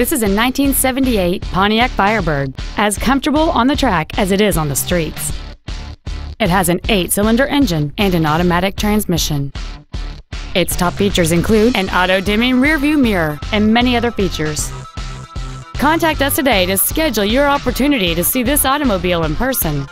This is a 1978 Pontiac Firebird, as comfortable on the track as it is on the streets. It has an eight-cylinder engine and an automatic transmission. Its top features include an auto-dimming rearview mirror and many other features. Contact us today to schedule your opportunity to see this automobile in person.